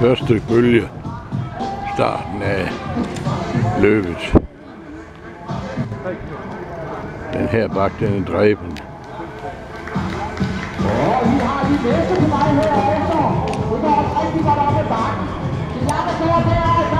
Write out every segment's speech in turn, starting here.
Første bølge. Starten af løbet. Den her bak, den er dræben. Og vi har de næste på vej her efter. Det går rigtig godt op ad bakken. Det er der går der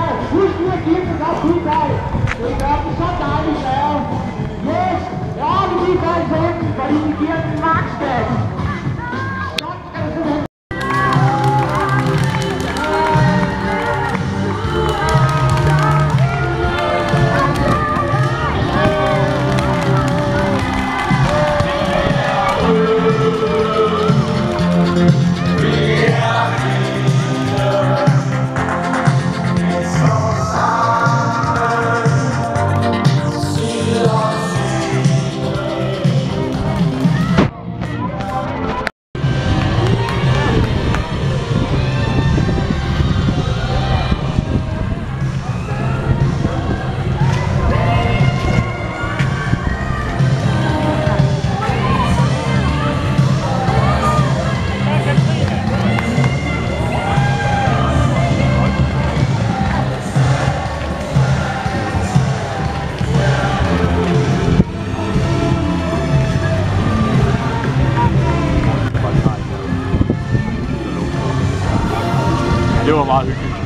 Det var meget hyggeligt.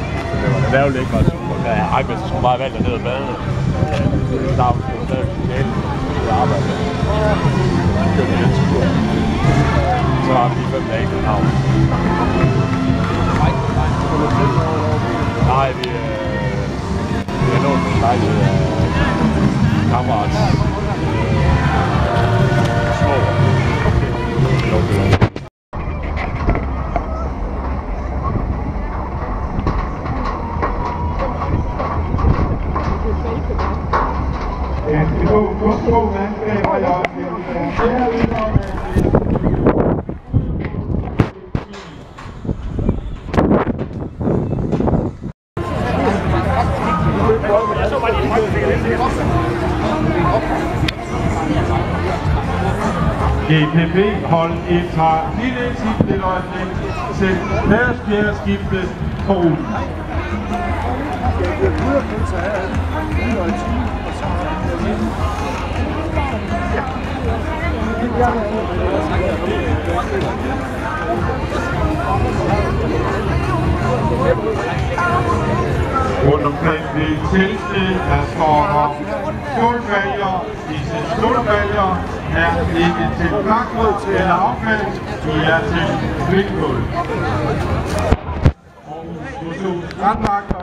Det var det ikke var. Ja, ej, men jeg skulle bare valgt at ned og bade. Der var sgu stadig specielt til at arbejde. Kørte en tur. Så har vi fem dage i København. Nej, vi, øh, vi er nået til lejlighed af kammerats. Ja, det var kun to mandskaber i øjeblikket. Herude GPP hold et fra lille til et øjeblik til Værsbjergskibet på ruten. Rundt omkring det teltet, der står om slutvalger. Disse slutvalger er ikke til pakket eller affald, de er til spilgulv. Og Aarhus Strandvagter